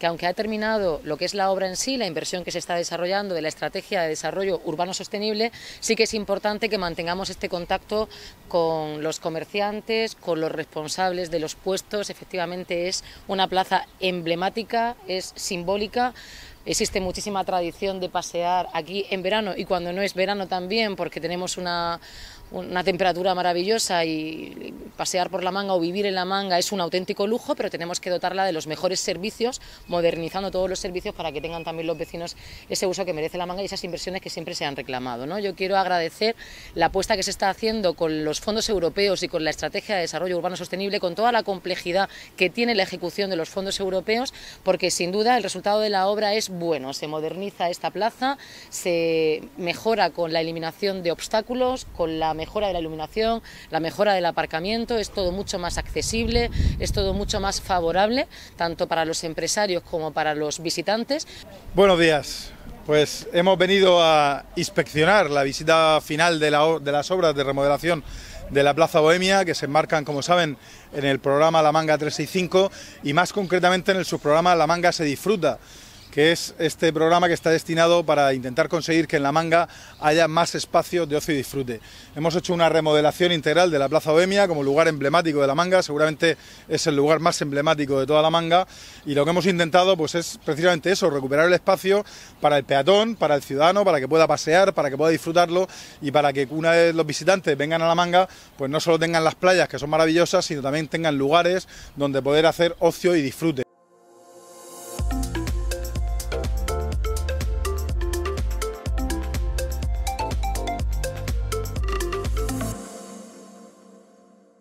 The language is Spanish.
que aunque ha terminado lo que es la obra en sí, la inversión que se está desarrollando de la estrategia de desarrollo urbano sostenible, sí que es importante que mantengamos este contacto con los comerciantes, con los responsables de los puestos. Efectivamente es una plaza emblemática, es simbólica. Existe muchísima tradición de pasear aquí en verano y cuando no es verano también, porque tenemos una, una temperatura maravillosa y pasear por la manga o vivir en la manga es un auténtico lujo, pero tenemos que dotarla de los mejores servicios, modernizando todos los servicios para que tengan también los vecinos ese uso que merece la manga y esas inversiones que siempre se han reclamado. ¿no? Yo quiero agradecer la apuesta que se está haciendo con los fondos europeos y con la estrategia de desarrollo urbano sostenible, con toda la complejidad que tiene la ejecución de los fondos europeos, porque sin duda el resultado de la obra es bueno. Se moderniza esta plaza, se mejora con la eliminación de obstáculos, con la mejora de la iluminación, la mejora del aparcamiento, es todo mucho más accesible, es todo mucho más favorable, tanto para los empresarios como para los visitantes. Buenos días. Pues hemos venido a inspeccionar la visita final de, las obras de remodelación de la Plaza Bohemia, que se enmarcan, como saben, en el programa La Manga 365 y más concretamente en el subprograma La Manga se disfruta que es este programa que está destinado para intentar conseguir que en La Manga haya más espacios de ocio y disfrute. Hemos hecho una remodelación integral de la Plaza Bohemia como lugar emblemático de La Manga, seguramente es el lugar más emblemático de toda La Manga y lo que hemos intentado pues es precisamente eso, recuperar el espacio para el peatón, para el ciudadano, para que pueda pasear, para que pueda disfrutarlo y para que una vez los visitantes vengan a La Manga, pues no solo tengan las playas que son maravillosas, sino también tengan lugares donde poder hacer ocio y disfrute.